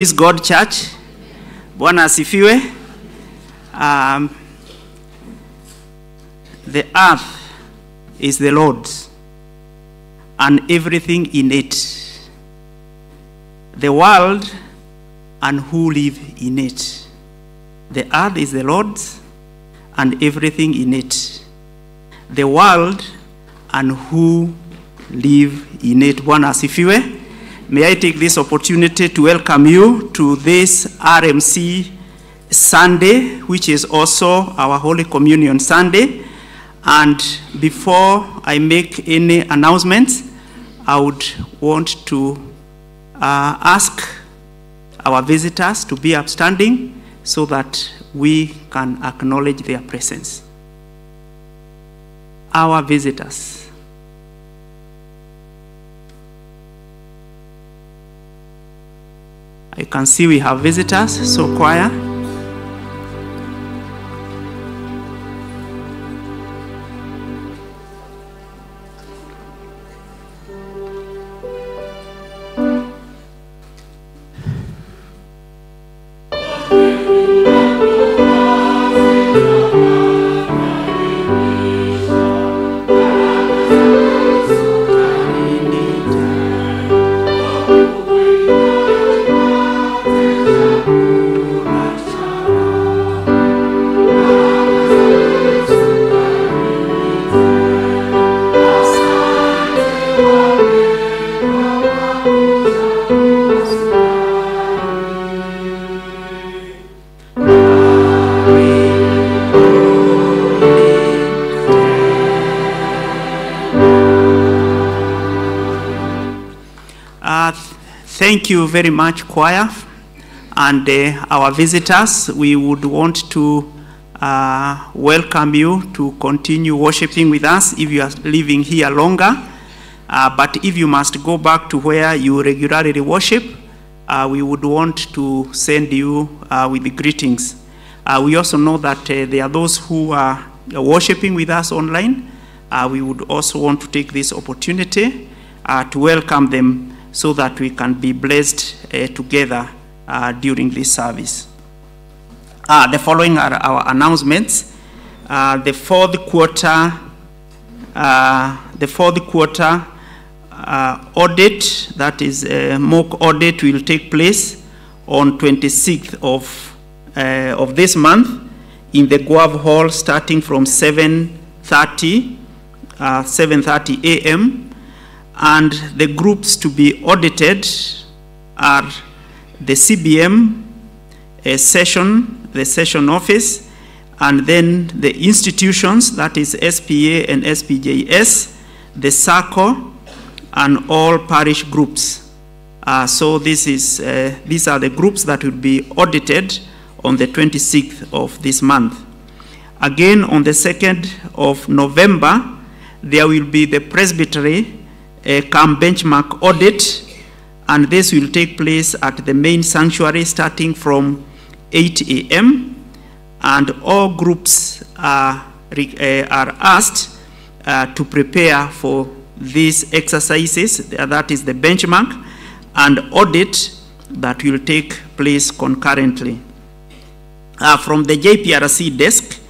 Praise God Church. Bwana asifiwe. Um, the earth is the Lord's and everything in it. The world and who live in it. The earth is the Lord's and everything in it. The world and who live in it. Bwana asifiwe. May I take this opportunity to welcome you to this RMC Sunday, which is also our Holy Communion Sunday. And before I make any announcements, I would want to uh, ask our visitors to be upstanding so that we can acknowledge their presence. Our visitors. I can see we have visitors, so choir. Thank you very much, choir, and uh, our visitors. We would want to uh, welcome you to continue worshiping with us if you are living here longer. Uh, but if you must go back to where you regularly worship, uh, we would want to send you uh, with the greetings. Uh, we also know that there are those who are worshiping with us online. We would also want to take this opportunity to welcome them so that we can be blessed uh, together uh, during this service. Uh, the following are our announcements. Uh, the fourth quarter, uh, the fourth quarter uh, audit, that is a mock audit, will take place on 26th of, uh, of this month in the Guav Hall, starting from 7:30 uh, 7:30 a.m and the groups to be audited are the CBM a session, the session office, and then the institutions, that is SPA and SPJS, the SACCO, and all parish groups. Uh, so this is, uh, these are the groups that will be audited on the 26th of this month. Again, on the 2nd of November, there will be the presbytery a CAM benchmark audit, and this will take place at the main sanctuary starting from 8 a.m. And all groups are, uh, are asked uh, to prepare for these exercises, that is the benchmark, and audit that will take place concurrently. Uh, from the JPRC desk,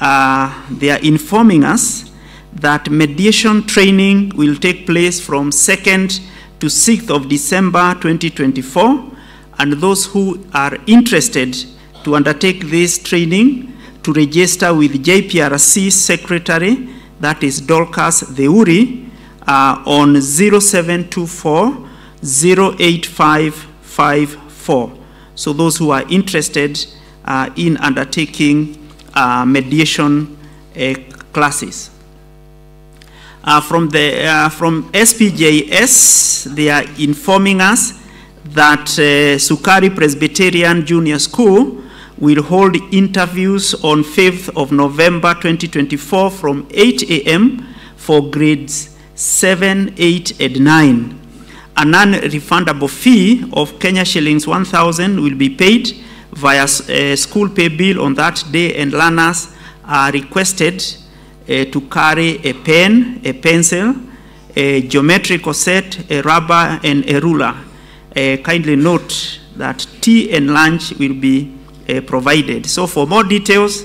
uh, they are informing us that mediation training will take place from 2nd to 6th of December 2024 and those who are interested to undertake this training to register with JPRC secretary that is Dorcas Theuri uh, on 0724 08554 so those who are interested uh, in undertaking uh, mediation uh, classes uh, from, the, uh, from SPJS, they are informing us that uh, Sukari Presbyterian Junior School will hold interviews on 5th of November 2024 from 8 a.m. for grades 7, 8, and 9. A non-refundable fee of Kenya shillings 1,000 will be paid via uh, school pay bill on that day and learners are requested to carry a pen, a pencil, a geometrical set, a rubber, and a ruler. Uh, kindly note that tea and lunch will be uh, provided. So for more details,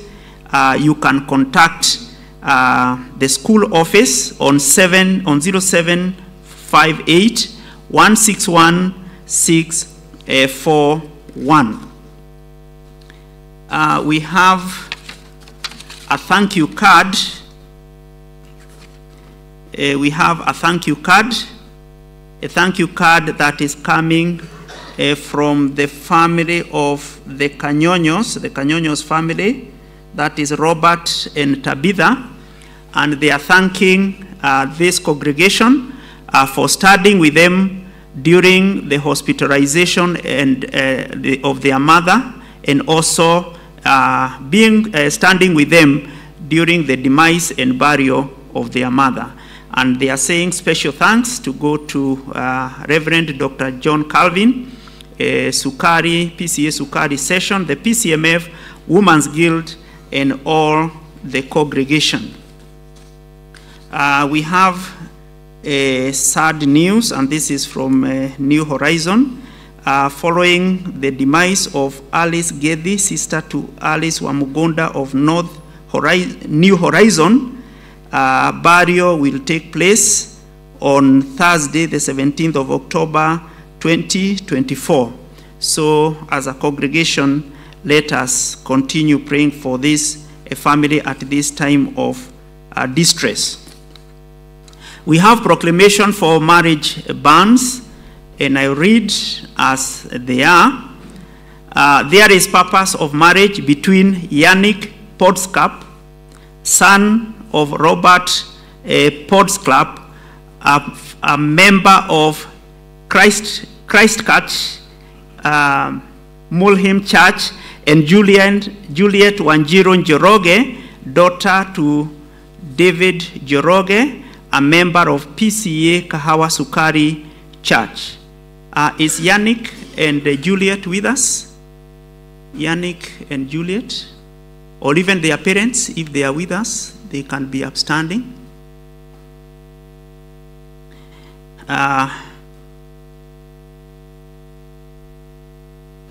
uh, you can contact uh, the school office on 7 on 0758 161 641. Uh, we have a thank you card. Uh, we have a thank you card, a thank you card that is coming uh, from the family of the Canyonyos, the Canyonyos family, that is Robert and Tabitha, and they are thanking uh, this congregation uh, for studying with them during the hospitalization and, uh, the, of their mother, and also being standing with them during the demise and burial of their mother. And they are saying special thanks to go to uh, Reverend Dr. John Calvin, Sukari, PCEA Sukari session, the PCMF, Women's Guild, and all the congregation. Uh, we have sad news, and this is from uh, New Horizon. Uh, following the demise of Alice Gedhi, sister to Alice Wamugonda of North Horiz- New Horizon, uh, burial will take place on Thursday, the 17th of October, 2024. So, as a congregation, let us continue praying for this a family at this time of uh, distress. We have proclamation for marriage bans, and I read as they are. Uh, there is purpose of marriage between Yannick Podskap, son of Robert uh, Podskap, a, a member of Christ, Christchurch, uh, Mulham Church, and Juliet, Juliet Wanjiro Njoroge, daughter to David Njoroge, a member of PCEA Kahawa Sukari Church. Uh, is Yannick and uh, Juliet with us? Yannick and Juliet? Or even their parents, if they are with us, they can be upstanding. Uh,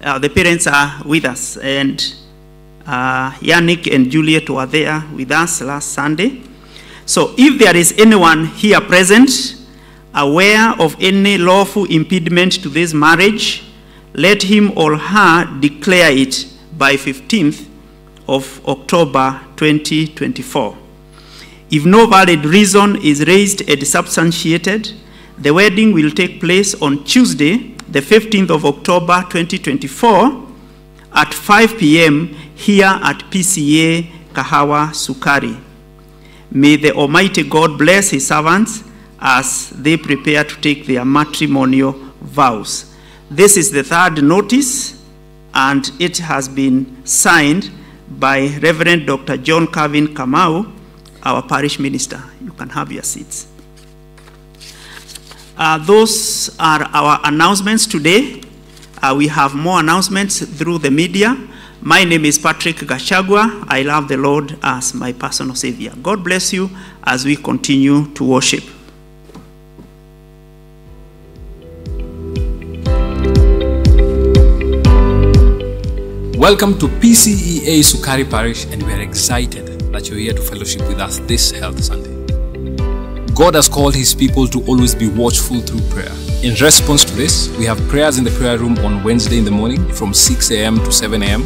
uh, the parents are with us, and uh, Yannick and Juliet were there with us last Sunday. So, if there is anyone here present aware of any lawful impediment to this marriage, let him or her declare it by 15th of October 2024. If no valid reason is raised and substantiated, the wedding will take place on Tuesday, the 15th of October 2024 at 5 p.m. here at PCEA Kahawa Sukari. May the Almighty God bless his servants as they prepare to take their matrimonial vows. This is the third notice, and it has been signed by Reverend Dr. John Calvin Kamau, our parish minister. You can have your seats. Uh, those are our announcements today. Uh, we have more announcements through the media. My name is Patrick Gachagua. I love the Lord as my personal savior. God bless you as we continue to worship. Welcome to PCEA Sukari Parish, and we are excited that you're here to fellowship with us this Health Sunday. God has called His people to always be watchful through prayer. In response to this, we have prayers in the prayer room on Wednesday in the morning from 6 a.m. to 7 a.m.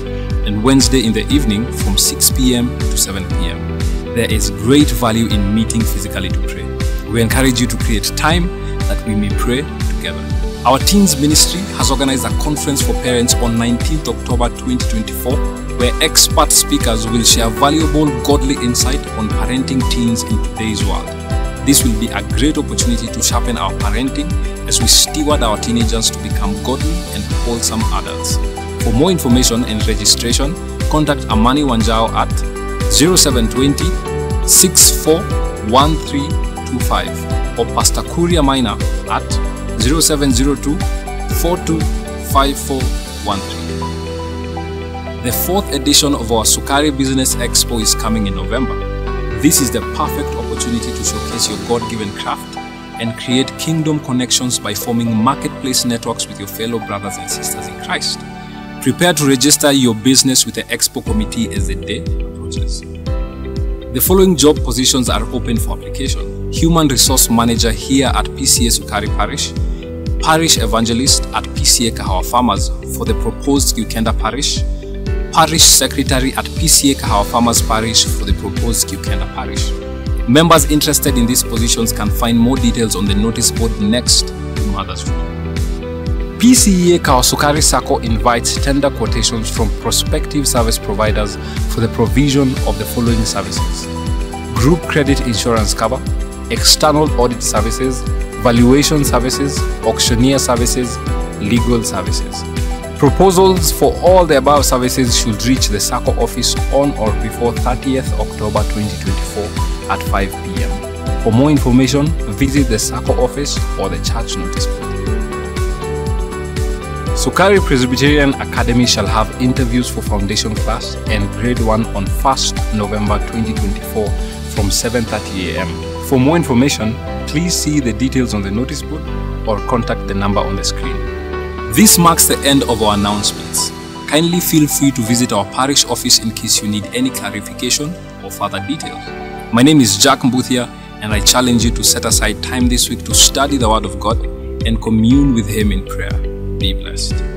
and Wednesday in the evening from 6 p.m. to 7 p.m. There is great value in meeting physically to pray. We encourage you to create time that we may pray together. Our teens ministry has organized a conference for parents on 19th October 2024 where expert speakers will share valuable godly insight on parenting teens in today's world. This will be a great opportunity to sharpen our parenting as we steward our teenagers to become godly and wholesome adults. For more information and registration, contact Amani Wanjao at 0720 641325 or Pastor Kuria Minor at 0702 425413. The fourth edition of our Sukari Business Expo is coming in November. This is the perfect opportunity to showcase your God given craft and create kingdom connections by forming marketplace networks with your fellow brothers and sisters in Christ. Prepare to register your business with the Expo Committee as the day approaches. The following job positions are open for application Human Resource Manager here at PCEA Sukari Parish, Parish Evangelist at PCEA Kahawa Farmers for the proposed Ukenda Parish, Parish Secretary at PCEA Kahawa Farmers Parish for the proposed Ukenda Parish. Members interested in these positions can find more details on the notice board next to Mother's Room. PCEA Kahawa Sukari Sacco invites tender quotations from prospective service providers for the provision of the following services group credit insurance cover, external audit services, valuation services, auctioneer services, legal services. Proposals for all the above services should reach the SACCO office on or before 30th October 2024 at 5 p.m. For more information, visit the SACCO office or the church notice board. Sukari Presbyterian Academy shall have interviews for foundation class and grade 1 on 1st November 2024 from 7:30 a.m. For more information, please see the details on the notice board or contact the number on the screen. This marks the end of our announcements. Kindly feel free to visit our parish office in case you need any clarification or further details. My name is Jack Mbuthia and I challenge you to set aside time this week to study the Word of God and commune with Him in prayer. Be blessed.